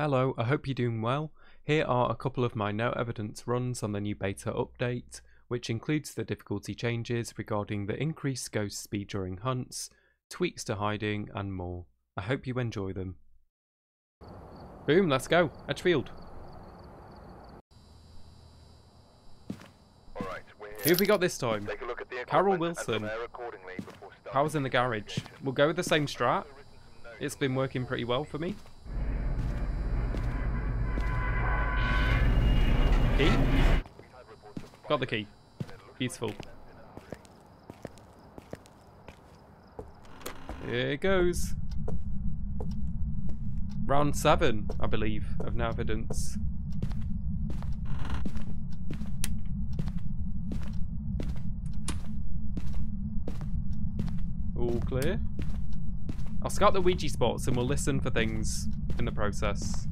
Hello, I hope you're doing well. Here are a couple of my no evidence runs on the new beta update, which includes the difficulty changes regarding the increased ghost speed during hunts, tweaks to hiding, and more. I hope you enjoy them. Boom, let's go. Edgefield. We're Who have we got this time? Take a look at the Carol Wilson. prepare accordingly before starting Power's in the garage. We'll go with the same strat. Written some notes. It's been working pretty well for me. Key? Got the key. Beautiful. Here it goes. Round seven, I believe, of no evidence. All clear. I'll scout the Ouija spots and we'll listen for things in the process.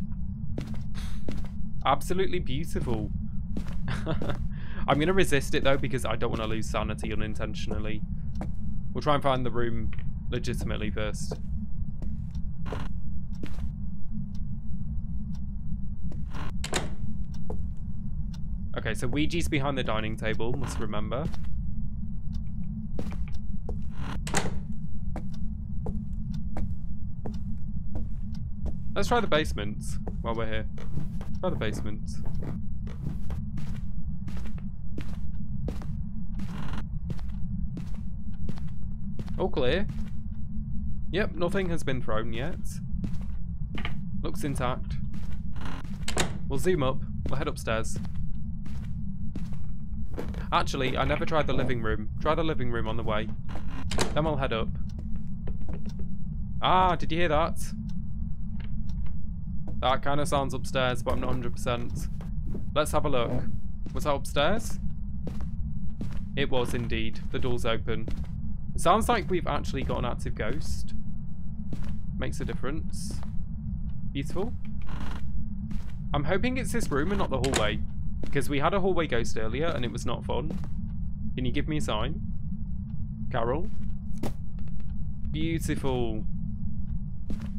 Absolutely beautiful. I'm going to resist it though because I don't want to lose sanity unintentionally. We'll try and find the room legitimately first. Okay, so Ouija's behind the dining table, must remember. Let's try the basement while we're here. Try the basement. All clear. Yep, nothing has been thrown yet. Looks intact. We'll zoom up. We'll head upstairs. Actually, I never tried the living room. Try the living room on the way. Then we'll head up. Ah, did you hear that? That kind of sounds upstairs, but I'm not 100%. Let's have a look. Was that upstairs? It was indeed. The door's open. It sounds like we've actually got an active ghost. Makes a difference. Beautiful. I'm hoping it's this room and not the hallway. Because we had a hallway ghost earlier and it was not fun. Can you give me a sign? Carol? Beautiful.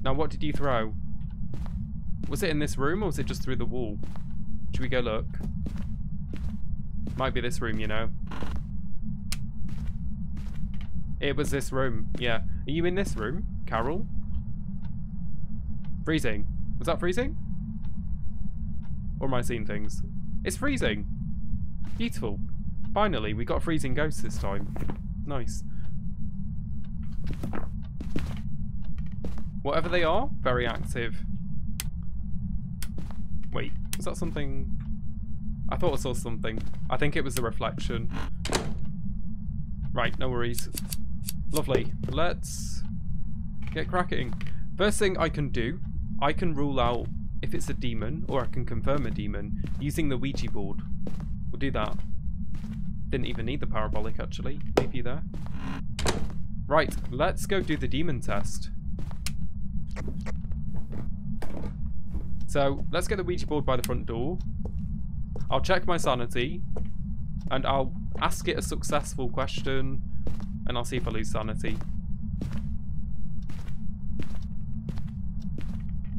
Now what did you throw? Was it in this room or was it just through the wall? Should we go look? Might be this room, you know. It was this room, yeah. Are you in this room, Carol? Freezing. Was that freezing? Or am I seeing things? It's freezing. Beautiful. Finally, we got freezing ghost this time. Nice. Whatever they are, very active. Wait, was that something? I thought I saw something. I think it was a reflection. Right, no worries. Lovely. Let's get cracking. First thing I can do, I can rule out if it's a demon, or I can confirm a demon, using the Ouija board. We'll do that. Didn't even need the parabolic, actually. Maybe there. Right, let's go do the demon test. So, let's get the Ouija board by the front door. I'll check my sanity, and I'll ask it a successful question, and I'll see if I lose sanity.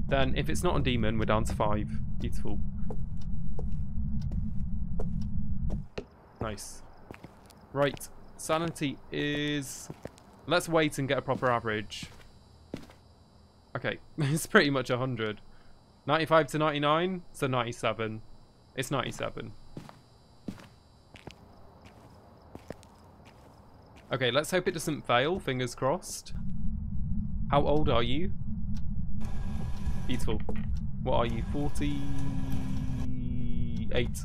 Then, if it's not a demon, we're down to five. Beautiful. Nice. Right, sanity is... Let's wait and get a proper average. Okay, it's pretty much 100. 95 to 99, so 97. It's 97. Okay, let's hope it doesn't fail, fingers crossed. How old are you? Beautiful. What are you, 48?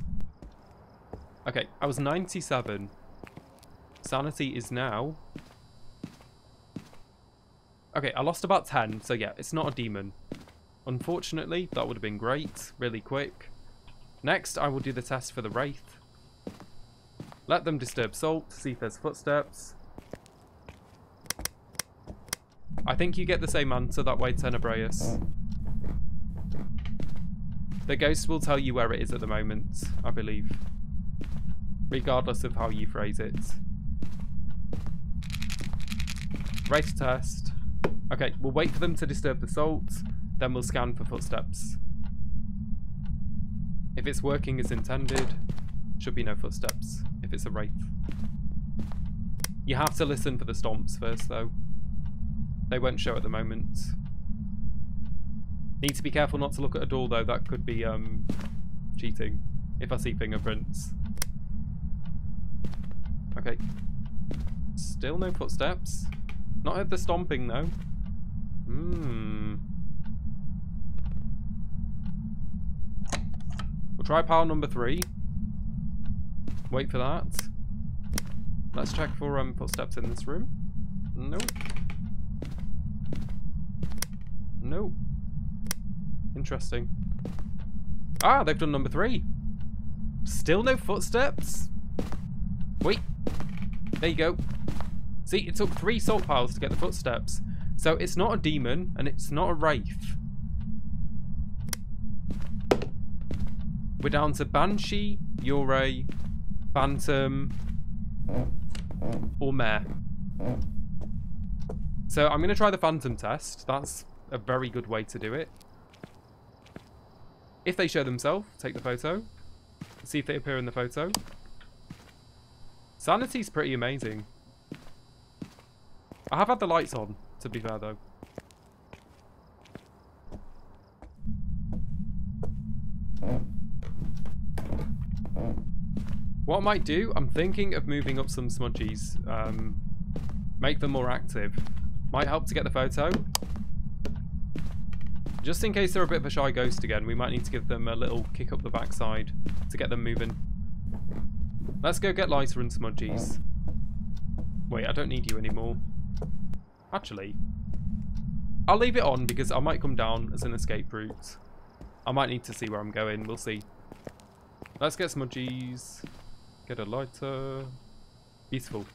Okay, I was 97. Sanity is now... Okay, I lost about 10, so yeah, it's not a demon. Unfortunately, that would have been great, really quick. Next, I will do the test for the Wraith. Let them disturb Salt, see if there's footsteps. I think you get the same answer that way, Tenebraeus. The ghost will tell you where it is at the moment, I believe. Regardless of how you phrase it. Wraith test. Okay, we'll wait for them to disturb the salt, then we'll scan for footsteps. If it's working as intended, should be no footsteps if it's a wraith. You have to listen for the stomps first, though. They won't show at the moment. Need to be careful not to look at a door, though. That could be um, cheating if I see fingerprints. Okay. Still no footsteps. Not heard the stomping, though. Hmm. Try pile number three. Wait for that. Let's check for um, footsteps in this room. Nope. Nope. Interesting. Ah, they've done number three. Still no footsteps? Wait. There you go. See, it took three salt piles to get the footsteps. So it's not a demon, and it's not a wraith. We're down to Banshee, Yurei, Phantom, or Mare. So I'm going to try the Phantom test. That's a very good way to do it. If they show themselves, take the photo. See if they appear in the photo. Sanity's pretty amazing. I have had the lights on, to be fair though. Might do, I'm thinking of moving up some smudgies. Um, make them more active. Might help to get the photo. Just in case they're a bit of a shy ghost again, we might need to give them a little kick up the backside to get them moving. Let's go get lighter and smudgies. Wait, I don't need you anymore. Actually, I'll leave it on because I might come down as an escape route. I might need to see where I'm going. We'll see. Let's get smudgies. Get a lighter. Beautiful.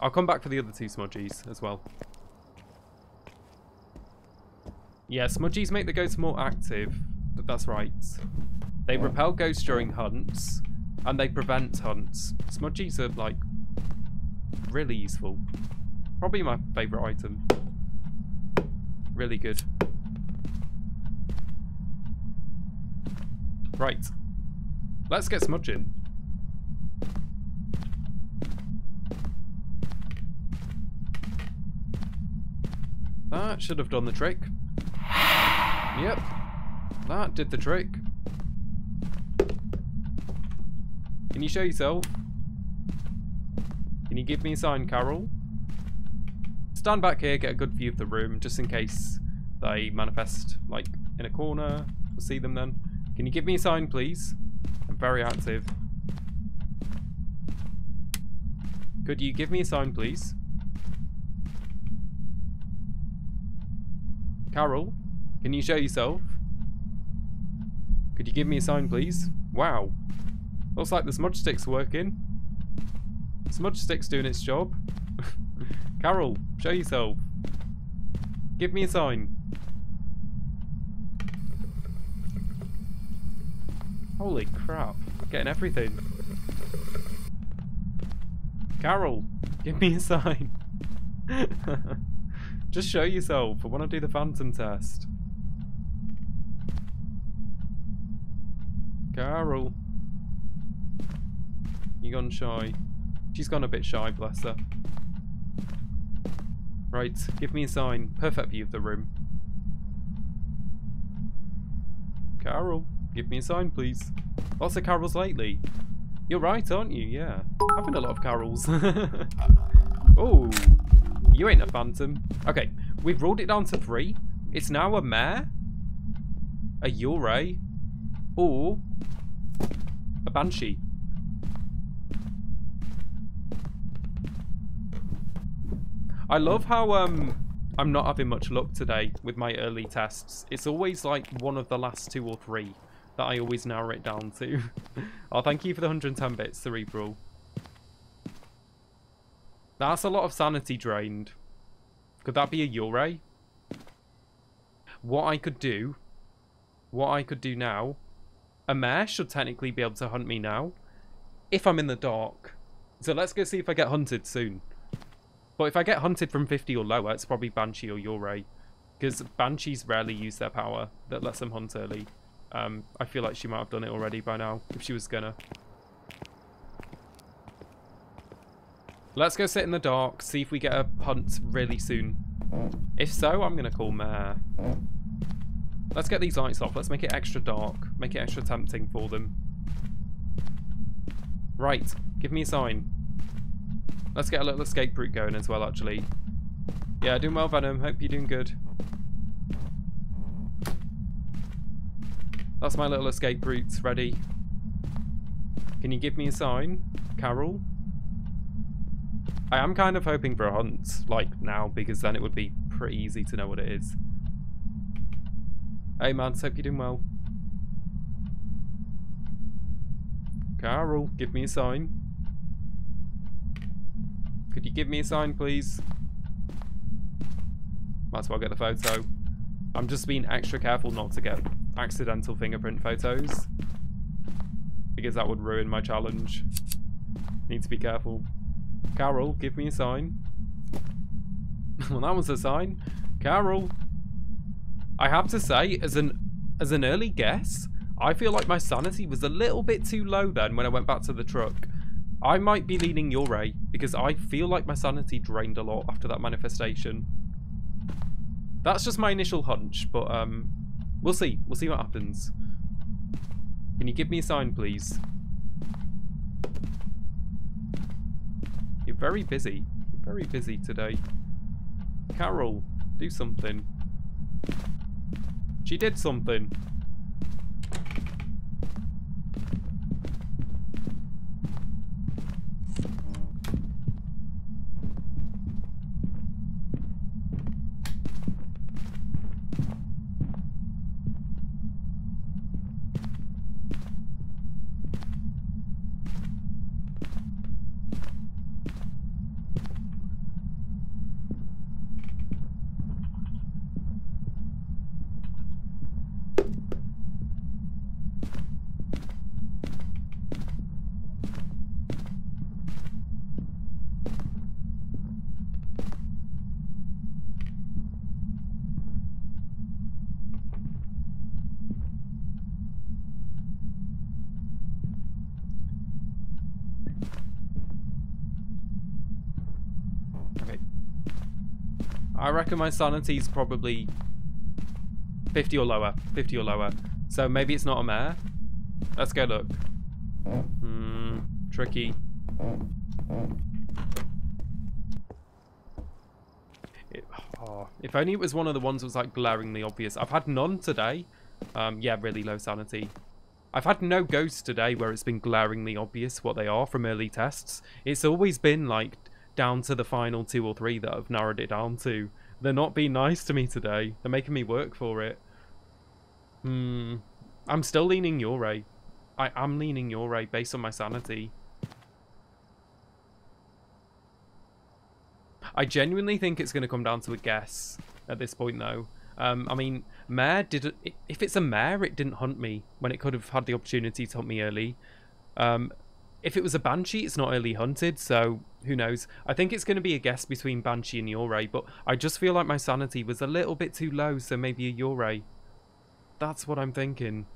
I'll come back for the other two smudgies as well. Yeah, smudgies make the ghosts more active. That's right. They repel ghosts during hunts, and they prevent hunts. Smudgies are, like, really useful. Probably my favourite item. Really good. Right. Let's get smudging. That should have done the trick. Yep. That did the trick. Can you show yourself? Can you give me a sign, Carol? Stand back here, get a good view of the room, just in case they manifest, like, in a corner. We'll see them then. Can you give me a sign, please? I'm very active. Could you give me a sign, please? Carol, can you show yourself? Could you give me a sign, please? Wow. Looks like the smudge stick's working. Smudge stick's doing its job. Carol, show yourself. Give me a sign. Holy crap. Getting everything. Carol, give me a sign. Just show yourself. I want to do the phantom test. Carol. You gone shy? She's gone a bit shy, bless her. Right, give me a sign. Perfect view of the room. Carol, give me a sign, please. Lots of carols lately. You're right, aren't you? Yeah. Having a lot of carols. oh. You ain't a phantom. Okay, we've ruled it down to three. It's now a mare, a Yurei, or a Banshee. I love how um I'm not having much luck today with my early tests. It's always like one of the last two or three that I always narrow it down to. oh, thank you for the 110 bits, Cerebral. That's a lot of sanity drained. Could that be a Yurei? What I could do, what I could do now, a mare should technically be able to hunt me now, if I'm in the dark. So let's go see if I get hunted soon. But if I get hunted from 50 or lower, it's probably Banshee or Yurei. Because Banshees rarely use their power that lets them hunt early. Um, I feel like she might have done it already by now, if she was gonna. Let's go sit in the dark, see if we get a punt really soon. If so, I'm gonna call Mare. Let's get these lights off. Let's make it extra dark. Make it extra tempting for them. Right. Give me a sign. Let's get a little escape route going as well, actually. Yeah, doing well, Venom. Hope you're doing good. That's my little escape route ready. Can you give me a sign, Carol? I am kind of hoping for a hunt, like, now, because then it would be pretty easy to know what it is. Hey, man, hope you're doing well. Carol, give me a sign. Could you give me a sign, please? Might as well get the photo. I'm just being extra careful not to get accidental fingerprint photos. Because that would ruin my challenge. Need to be careful. Carol, give me a sign. well, that was a sign. Carol. I have to say, as an as an early guess, I feel like my sanity was a little bit too low then when I went back to the truck. I might be leaning Yurei because I feel like my sanity drained a lot after that manifestation. That's just my initial hunch, but um, we'll see. We'll see what happens. Can you give me a sign, please? You're very busy. You're very busy today. Carol, do something. She did something. Okay. I reckon my sanity's probably 50 or lower. 50 or lower. So maybe it's not a mare. Let's go look. Hmm, tricky. It, oh, if only it was one of the ones that was like glaringly obvious. I've had none today. Um, yeah, really low sanity. I've had no ghosts today where it's been glaringly obvious what they are from early tests. It's always been like down to the final two or three that I've narrowed it down to. They're not being nice to me today. They're making me work for it. Hmm. I'm still leaning Yurei. I am leaning Yurei based on my sanity. I genuinely think it's going to come down to a guess at this point, though. Um, I mean, Mare did. If it's a Mare, it didn't hunt me when it could have had the opportunity to hunt me early. Um, if it was a Banshee, it's not early hunted, so who knows. I think it's going to be a guess between Banshee and Yurei, but I just feel like my sanity was a little bit too low, so maybe a Yurei. That's what I'm thinking.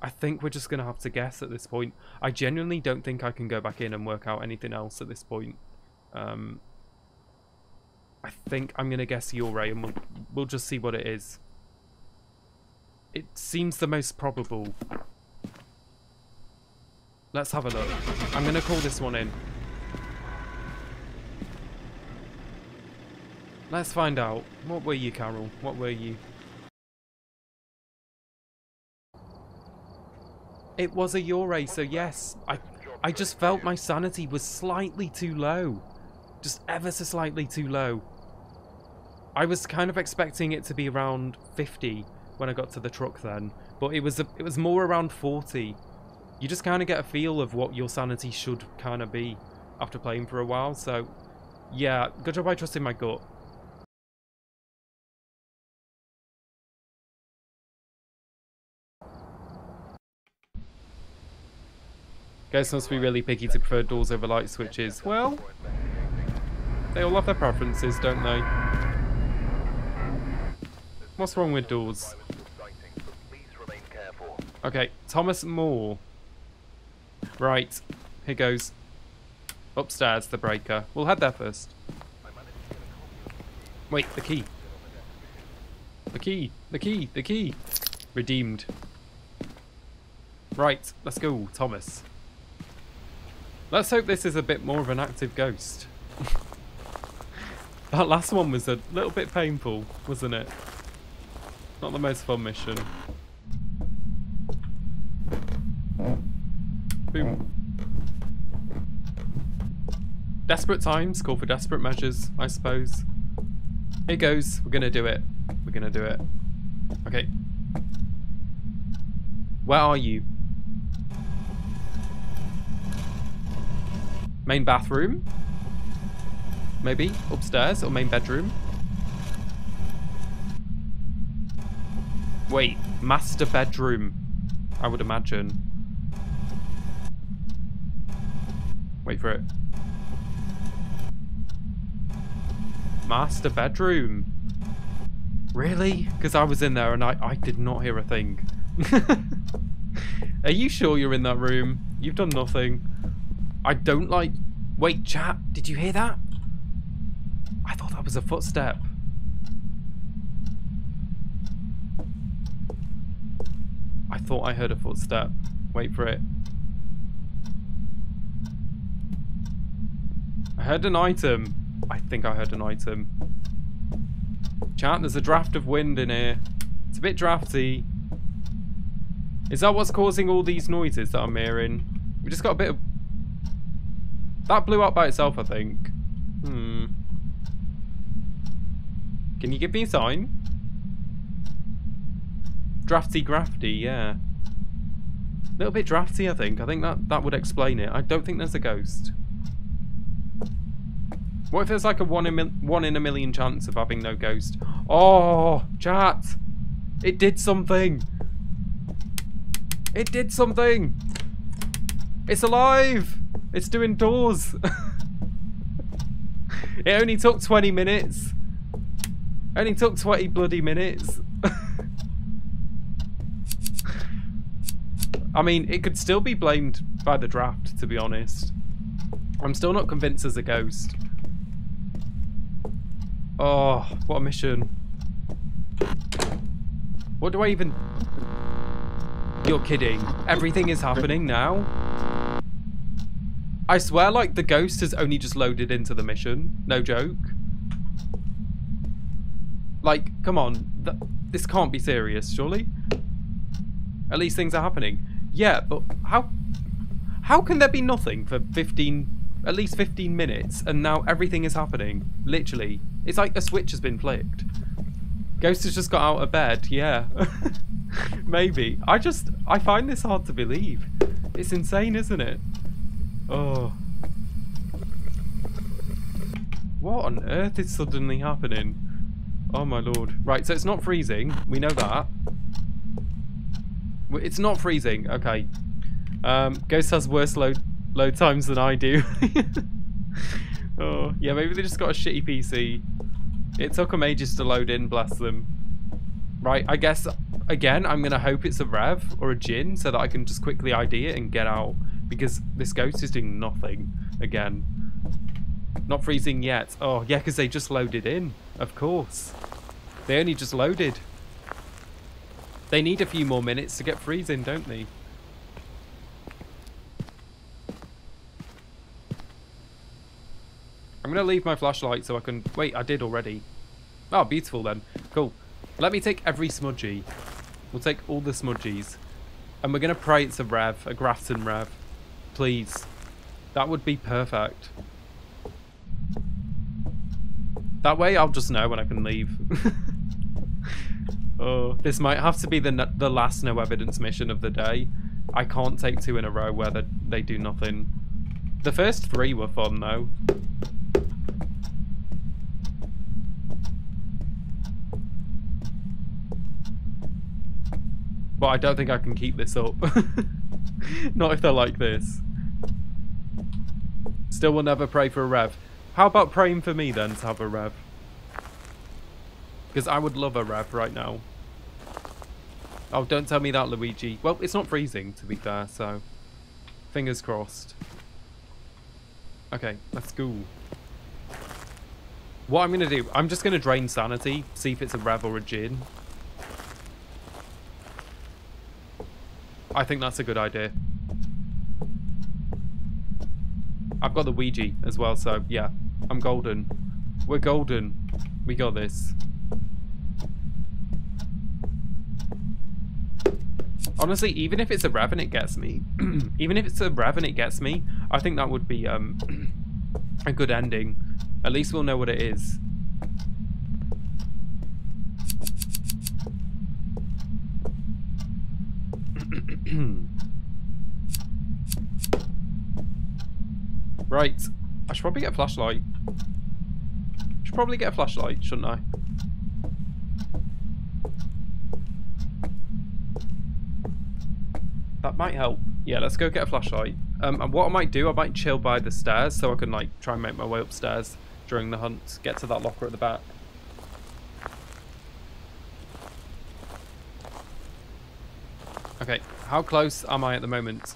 I think we're just going to have to guess at this point. I genuinely don't think I can go back in and work out anything else at this point. Um, I think I'm going to guess Yurei, and we'll, we'll just see what it is. It seems the most probable. Let's have a look. I'm going to call this one in. Let's find out. What were you, Carol? What were you? It was a so yes. I, I just felt my sanity was slightly too low. Just ever so slightly too low. I was kind of expecting it to be around 50 when I got to the truck then, but it was a, it was more around 40. You just kind of get a feel of what your sanity should kind of be after playing for a while, so yeah, good job I trusted my gut. Guys must be really picky to prefer doors over light switches. Well, they all have their preferences, don't they? What's wrong with doors? Okay, Thomas Moore. Right, here goes. Upstairs, the breaker. We'll head there first. Wait, the key. The key, the key, the key. Redeemed. Right, let's go, Thomas. Let's hope this is a bit more of an active ghost. that last one was a little bit painful, wasn't it? Not the most fun mission. Boom. Desperate times call for desperate measures, I suppose. Here goes. We're gonna do it. We're gonna do it. Okay. Where are you? Main bathroom? Maybe? Upstairs or main bedroom? Wait, master bedroom. I would imagine. Wait for it. Master bedroom. Really? Because I was in there and I, I did not hear a thing. Are you sure you're in that room? You've done nothing. I don't like... Wait, chat, did you hear that? I thought that was a footstep. I thought I heard a footstep. Wait for it. I heard an item. I think I heard an item. Chat, there's a draft of wind in here. It's a bit drafty. Is that what's causing all these noises that I'm hearing? We just got a bit of... That blew up by itself, I think. Hmm. Can you give me a sign? Drafty grafty, yeah. A little bit drafty, I think. I think that, that would explain it. I don't think there's a ghost. What if there's like a one in, one in a million chance of having no ghost? Oh, chat! It did something! It did something! It's alive! It's doing doors! it only took 20 minutes. It only took 20 bloody minutes. I mean, it could still be blamed by the draft, to be honest. I'm still not convinced as a ghost. Oh, what a mission. What do I even... You're kidding. Everything is happening now? I swear, like, the ghost has only just loaded into the mission. No joke. Like, come on. Th this can't be serious, surely? At least things are happening. Yeah, but how... How can there be nothing for 15... At least 15 minutes, and now everything is happening? Literally. It's like a switch has been flicked. Ghost has just got out of bed, yeah. Maybe. I just, I find this hard to believe. It's insane, isn't it? Oh. What on earth is suddenly happening? Oh my lord. Right, so it's not freezing. We know that. It's not freezing. Okay. Um, Ghost has worse load load times than I do. oh, yeah, maybe they just got a shitty PC. It took them ages to load in, bless them. Right, I guess, again, I'm going to hope it's a Rev or a Jinn so that I can just quickly ID it and get out. Because this ghost is doing nothing again. Not freezing yet. Oh, yeah, because they just loaded in. Of course. They only just loaded. They need a few more minutes to get freezing, don't they? I'm going to leave my flashlight so I can... Wait, I did already. Oh, beautiful then. Cool. Let me take every smudgy. We'll take all the smudgies. And we're going to pray it's a Rev, a Grafton Rev. Please. That would be perfect. That way I'll just know when I can leave. oh, this might have to be the the last no evidence mission of the day. I can't take two in a row where they, they do nothing. The first three were fun though. But I don't think I can keep this up. Not if they're like this. Still will never pray for a rev. How about praying for me then to have a rev? Because I would love a rev right now. Oh, don't tell me that, Luigi. Well, it's not freezing, to be fair, so... Fingers crossed. Okay, let's go. What I'm going to do, I'm just going to drain sanity, see if it's a Rev or a Jinn. I think that's a good idea. I've got the Ouija as well, so yeah, I'm golden. We're golden. We got this. Honestly, even if it's a Rev it gets me, even if it's a Rev it gets me, I think that would be um, a good ending. At least we'll know what it is. Right. I should probably get a flashlight. Should probably get a flashlight, shouldn't I? That might help. Yeah, let's go get a flashlight. Um, and what I might do, I might chill by the stairs so I can like try and make my way upstairs during the hunt. Get to that locker at the back. Okay, how close am I at the moment?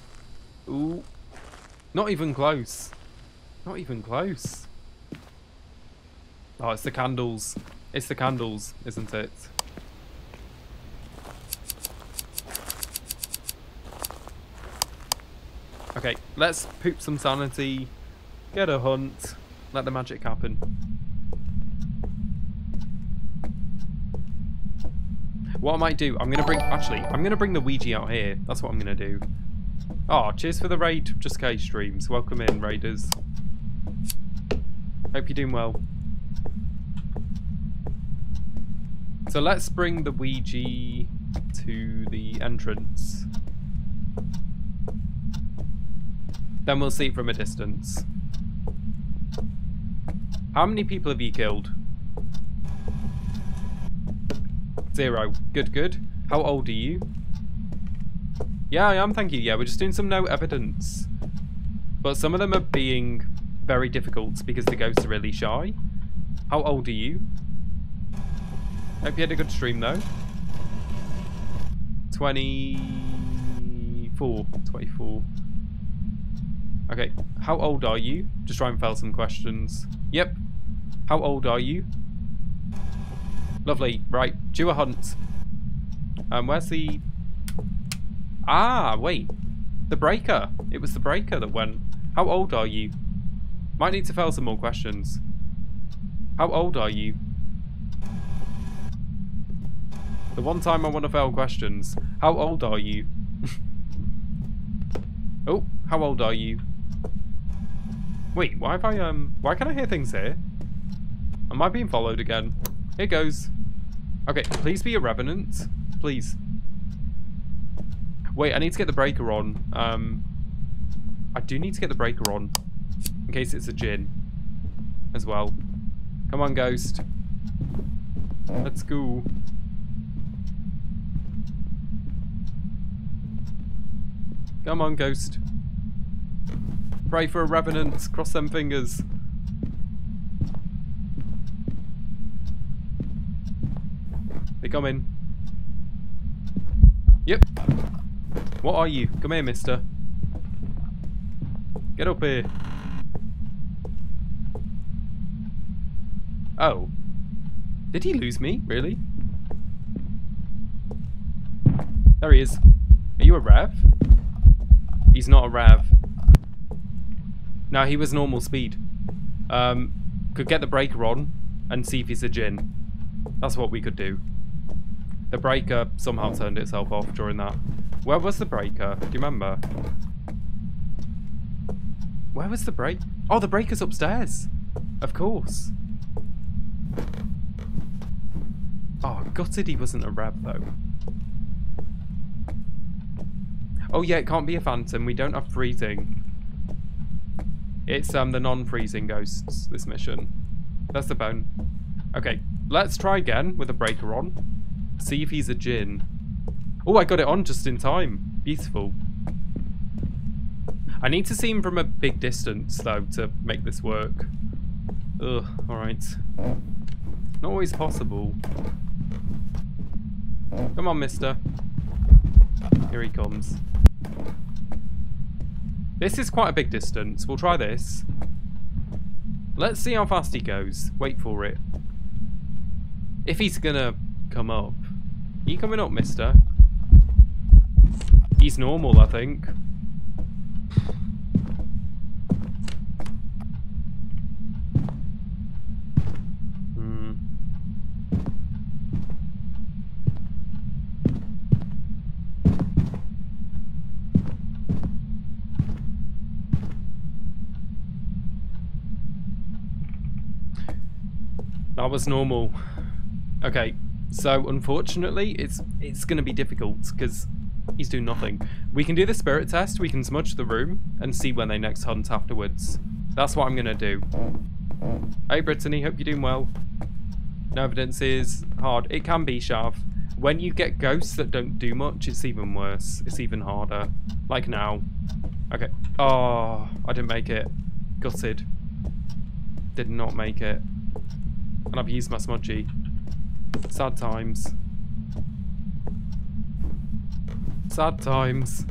Ooh, not even close. Not even close. Oh, it's the candles. It's the candles, isn't it? Okay, let's poop some sanity, get a hunt, let the magic happen. What I might do, I'm going to bring, actually, I'm going to bring the Ouija out here. That's what I'm going to do. Oh, cheers for the raid, Just K streams. Welcome in, raiders. Hope you're doing well. So let's bring the Ouija to the entrance. Then we'll see from a distance. How many people have you killed? Zero. Good, good. How old are you? Yeah, I am, thank you. Yeah, we're just doing some no evidence. But some of them are being very difficult because the ghosts are really shy. How old are you? Hope you had a good stream though. 24. 24. Okay, how old are you? Just try and fail some questions. Yep. How old are you? Lovely. Right, do a hunt. Um, where's the... Ah, wait. The breaker. It was the breaker that went. How old are you? Might need to fail some more questions. How old are you? The one time I want to fail questions. How old are you? oh, how old are you? Wait, why have I, um, why can I hear things here? Am I being followed again? Here goes. Okay, please be a revenant. Please. Wait, I need to get the breaker on. Um, I do need to get the breaker on. Case it's a Jinn As well. Come on, ghost. Let's go. Come on, ghost. Pray for a revenant. Cross them fingers. They come in. Yep. What are you? Come here, mister. Get up here. Oh. Did he lose me? Really? There he is. Are you a Rav? He's not a Rav. No, he was normal speed. Um, could get the breaker on and see if he's a Jinn. That's what we could do. The breaker somehow turned itself off during that. Where was the breaker? Do you remember? Where was the break? Oh, the breaker's upstairs. Of course. Oh, gutted he wasn't a Rev though. Oh yeah, it can't be a phantom. We don't have freezing. It's um the non-freezing ghosts, this mission. That's the bone. Okay, let's try again with a breaker on. See if he's a Jinn. Oh, I got it on just in time. Beautiful. I need to see him from a big distance, though, to make this work. Ugh, alright. Not always possible. Come on, mister. Here he comes. This is quite a big distance. We'll try this. Let's see how fast he goes. Wait for it. If he's gonna come up. Are you coming up, mister? He's normal, I think. Hmm. That was normal. Okay, so unfortunately, it's it's going to be difficult because he's doing nothing. We can do the spirit test. We can smudge the room and see when they next hunt afterwards. That's what I'm going to do. Hey, Brittany, hope you're doing well. No evidence is hard. It can be, Shav. When you get ghosts that don't do much, it's even worse. It's even harder. Like now. Okay. Oh, I didn't make it. Gutted. Did not make it. And I've used my smudgy. Sad times. Sad times.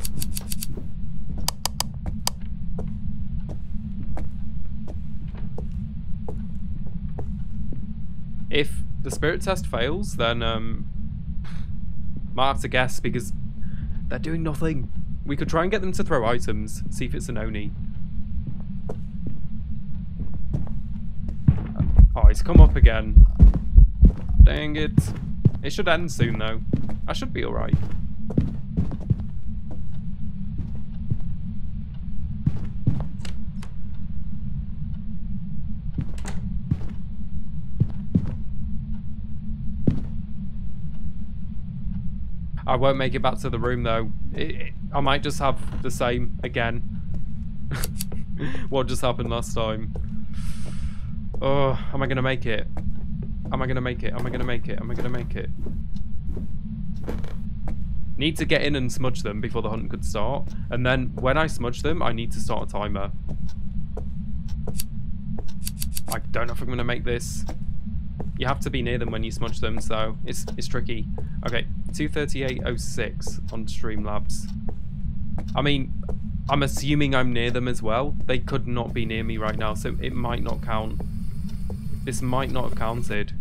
If the spirit test fails, then um, might have to guess because they're doing nothing. We could try and get them to throw items, see if it's an Oni. He's come up again. Dang it. It should end soon, though. I should be alright. I won't make it back to the room, though. It, it, I might just have the same again. what just happened last time. Oh, am I to make it? Am I to make it? Am I to make it? Am I to make it? Need to get in and smudge them before the hunt could start. And then when I smudge them, I need to start a timer. I don't know if I'm to make this. You have to be near them when you smudge them, so it's, it's tricky. Okay, 238.06 on Streamlabs. I mean, I'm assuming I'm near them as well. They could not be near me right now, so it might not count. This might not have counted.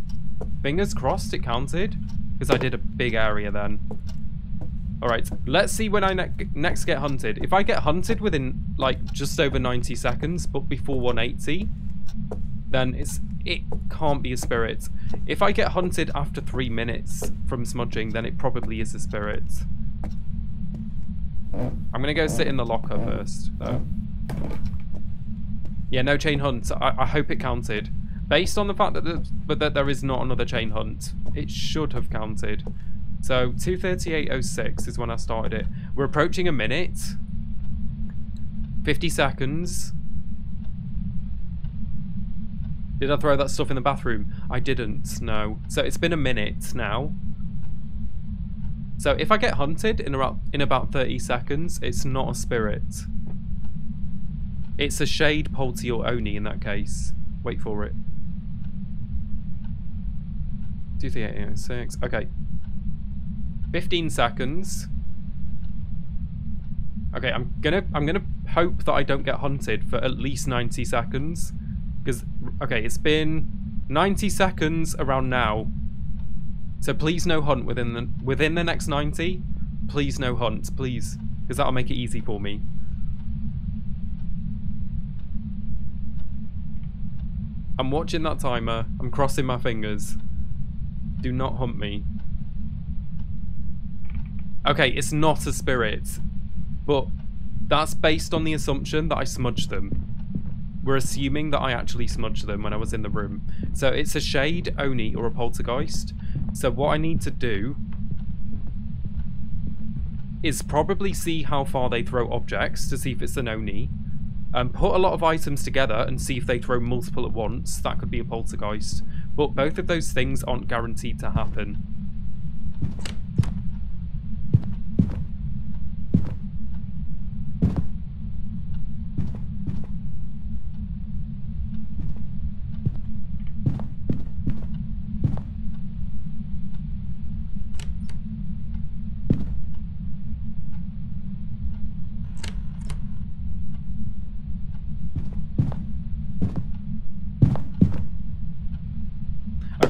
Fingers crossed it counted, because I did a big area then. Alright, let's see when I ne next get hunted. If I get hunted within, like, just over 90 seconds, but before 180, then it's it can't be a spirit. If I get hunted after three minutes from smudging, then it probably is a spirit. I'm going to go sit in the locker first, though. Yeah, no chain hunt. I, I hope it counted. Based on the fact that, but that there is not another chain hunt, it should have counted. So 238.06 is when I started it. We're approaching a minute. 50 seconds. Did I throw that stuff in the bathroom? I didn't, no. So it's been a minute now. So if I get hunted in about, in about 30 seconds, it's not a spirit. It's a shade, Polty or Oni in that case. Wait for it. 23806. Okay. 15 seconds. Okay, I'm gonna I'm gonna hope that I don't get hunted for at least 90 seconds. Because okay, it's been 90 seconds around now. So please no hunt within the within the next 90. Please no hunt, please. Because that'll make it easy for me. I'm watching that timer. I'm crossing my fingers. Do not hunt me. Okay, it's not a spirit. But that's based on the assumption that I smudged them. We're assuming that I actually smudged them when I was in the room. So it's a shade, Oni, or a poltergeist. So what I need to do is probably see how far they throw objects to see if it's an Oni. And put a lot of items together and see if they throw multiple at once. That could be a poltergeist. But both of those things aren't guaranteed to happen.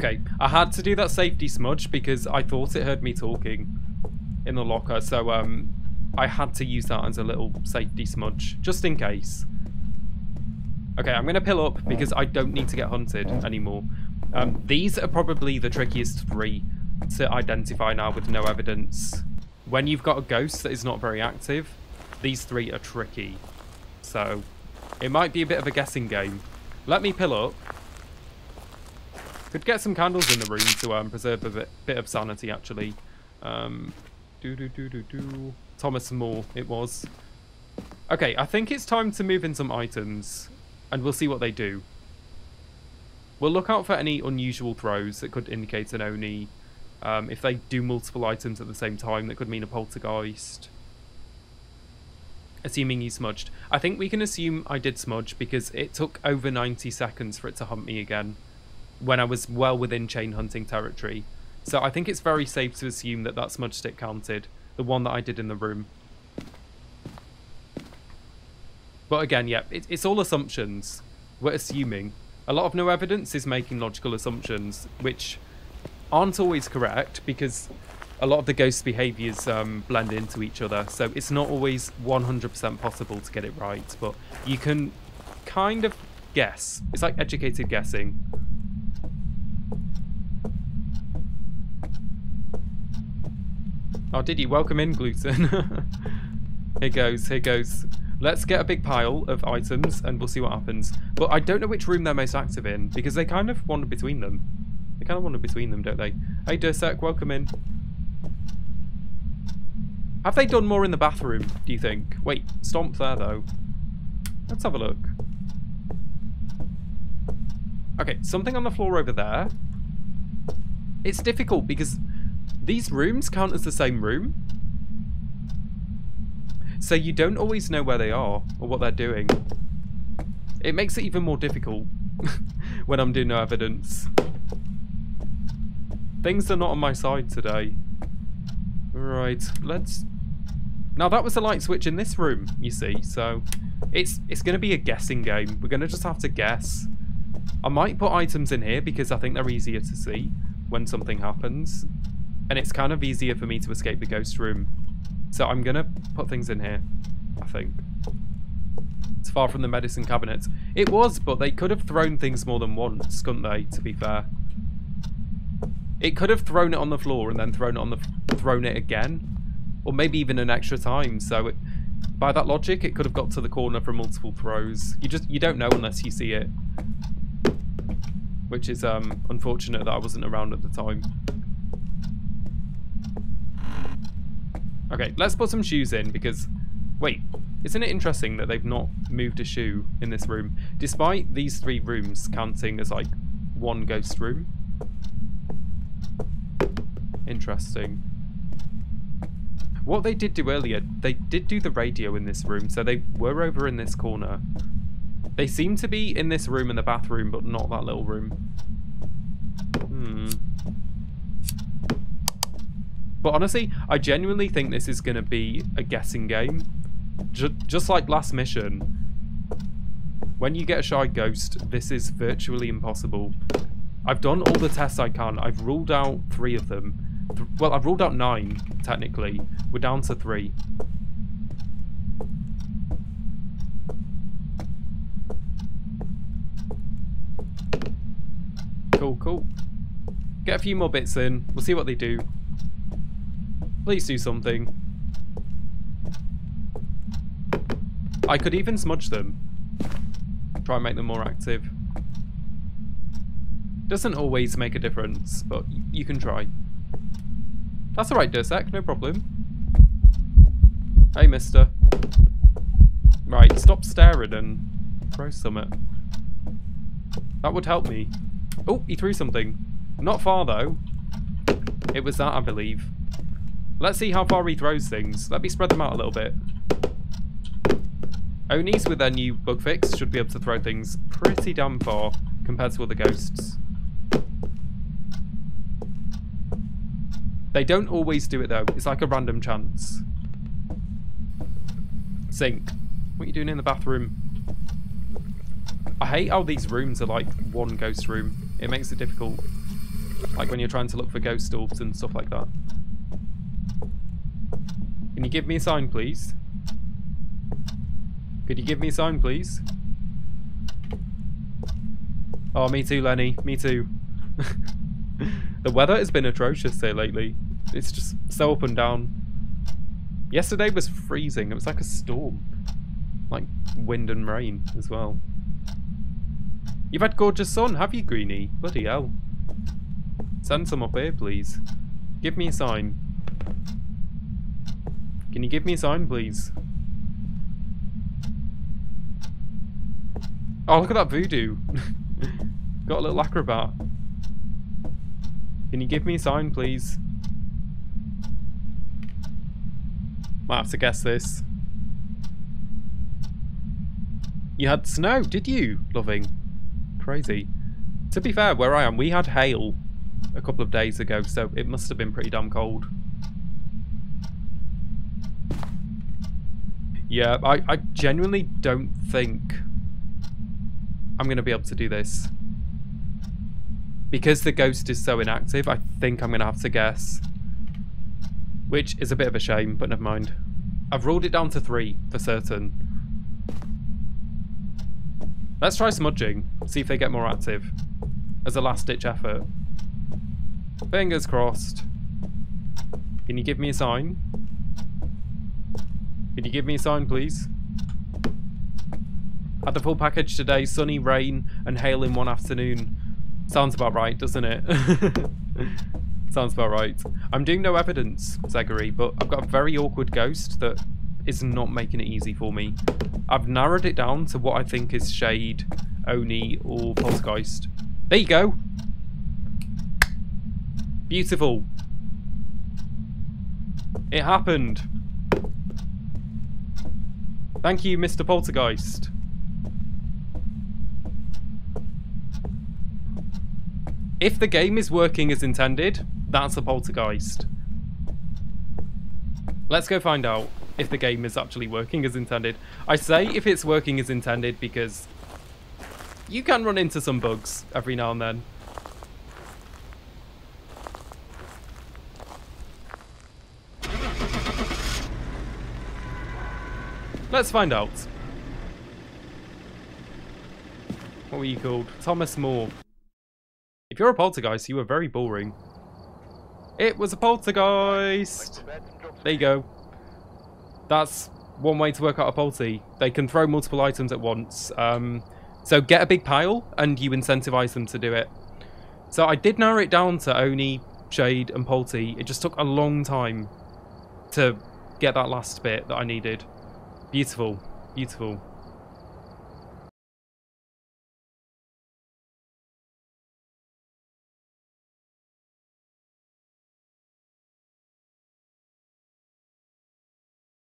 Okay, I had to do that safety smudge because I thought it heard me talking in the locker, so um, I had to use that as a little safety smudge, just in case. Okay, I'm going to pill up because I don't need to get hunted anymore. Um, these are probably the trickiest three to identify now with no evidence. When you've got a ghost that is not very active, these three are tricky. So, it might be a bit of a guessing game. Let me pill up. Could get some candles in the room to um, preserve a bit, bit of sanity, actually. Um, do do do do do. Thomas Moore, it was. Okay, I think it's time to move in some items, and we'll see what they do. We'll look out for any unusual throws that could indicate an Oni. Um, if they do multiple items at the same time, that could mean a poltergeist. Assuming he smudged. I think we can assume I did smudge because it took over 90 seconds for it to hunt me again when I was well within chain hunting territory. So I think it's very safe to assume that that smudge stick counted, the one that I did in the room. But again, yeah, it, it's all assumptions. We're assuming. A lot of no evidence is making logical assumptions, which aren't always correct because a lot of the ghost behaviors um, blend into each other. So it's not always 100% possible to get it right, but you can kind of guess. It's like educated guessing. Oh, did you? Welcome in, Gluten. here goes, here goes. Let's get a big pile of items and we'll see what happens. But I don't know which room they're most active in because they kind of wander between them. They kind of wander between them, don't they? Hey, Dursek, welcome in. Have they done more in the bathroom, do you think? Wait, stomp there, though. Let's have a look. Okay, something on the floor over there. It's difficult because these rooms count as the same room. So you don't always know where they are or what they're doing. It makes it even more difficult when I'm doing no evidence. Things are not on my side today. Right, let's... Now that was the light switch in this room, you see, so it's it's going to be a guessing game. We're going to just have to guess. I might put items in here because I think they're easier to see when something happens. And it's kind of easier for me to escape the ghost room. So I'm going to put things in here, I think. It's far from the medicine cabinet. It was, but they could have thrown things more than once, couldn't they, to be fair? It could have thrown it on the floor and then thrown it on the thrown it again. Or maybe even an extra time. So it, by that logic, it could have got to the corner from multiple throws. You just you don't know unless you see it. Which is um unfortunate that I wasn't around at the time. Okay, let's put some shoes in because... Wait, isn't it interesting that they've not moved a shoe in this room? Despite these three rooms counting as like one ghost room. Interesting. What they did do earlier, they did do the radio in this room, so they were over in this corner. They seem to be in this room in the bathroom, but not that little room. Hmm. But honestly, I genuinely think this is going to be a guessing game. J just like last mission. When you get a shy ghost, this is virtually impossible. I've done all the tests I can. I've ruled out three of them. Th well, I've ruled out nine, technically. We're down to three. Cool, cool. Get a few more bits in. We'll see what they do. Please do something. I could even smudge them. Try and make them more active. Doesn't always make a difference, but you can try. That's alright, Dursek, no problem. Hey, mister. Right, stop staring and throw summit. That would help me. Oh, he threw something. Not far, though. It was that, I believe. Let's see how far he throws things. Let me spread them out a little bit. Onis with their new bug fix should be able to throw things pretty damn far compared to other ghosts. They don't always do it though. It's like a random chance. Sink. What are you doing in the bathroom? I hate how these rooms are like one ghost room. It makes it difficult. Like when you're trying to look for ghost orbs and stuff like that. You give me a sign, please? Could you give me a sign, please? Oh, me too, Lenny. Me too. the weather has been atrocious here lately. It's just so up and down. Yesterday was freezing. It was like a storm. Like wind and rain as well. You've had gorgeous sun, have you, Greenie? Bloody hell. Send some up here, please. Give me a sign. Can you give me a sign, please? Oh, look at that voodoo. Got a little acrobat. Can you give me a sign, please? Might have to guess this. You had snow, did you? Loving. Crazy. To be fair, where I am, we had hail a couple of days ago, so it must have been pretty damn cold. Yeah, I, I genuinely don't think I'm going to be able to do this. Because the ghost is so inactive, I think I'm going to have to guess. Which is a bit of a shame, but never mind. I've ruled it down to three, for certain. Let's try smudging, see if they get more active. As a last-ditch effort. Fingers crossed. Can you give me a sign? You give me a sign, please? Had the full package today, sunny, rain, and hail in one afternoon. Sounds about right, doesn't it? Sounds about right. I'm doing no evidence, Zeggery, but I've got a very awkward ghost that is not making it easy for me. I've narrowed it down to what I think is Shade, Oni, or Poltergeist. There you go! Beautiful. It happened. Thank you, Mr. Poltergeist. If the game is working as intended, that's a poltergeist. Let's go find out if the game is actually working as intended. I say if it's working as intended because you can run into some bugs every now and then. Let's find out. What were you called? Thomas Moore. If you're a poltergeist, you were very boring. It was a poltergeist! There you go. That's one way to work out a polty. They can throw multiple items at once. Um, so get a big pile and you incentivize them to do it. So I did narrow it down to Oni, Shade and Polty. It just took a long time to get that last bit that I needed. Beautiful. Beautiful.